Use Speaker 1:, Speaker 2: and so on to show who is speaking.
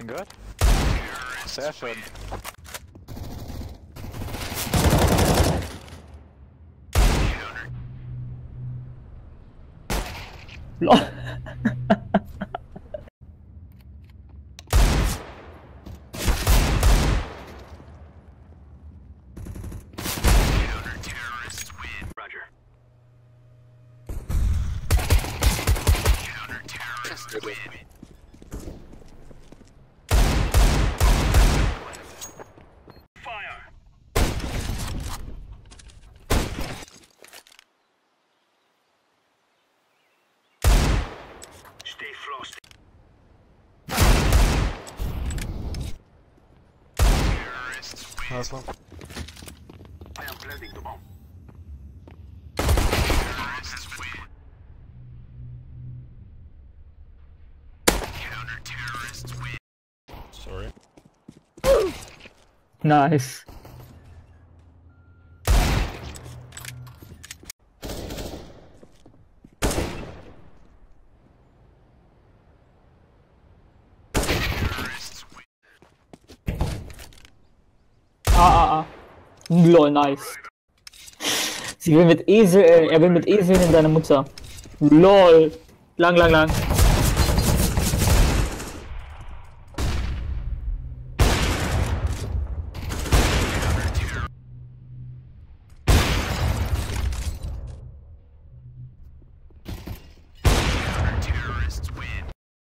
Speaker 1: ihn gehört? Sehr schön.
Speaker 2: Lol.
Speaker 3: Stay frosty.
Speaker 1: Nice one.
Speaker 3: I am planting the bomb.
Speaker 1: Sorry.
Speaker 2: Nice. Lol, nice. Sie will mit Esel, äh, er will mit Eseln in seine Mutter. Lol. Lang, lang, lang.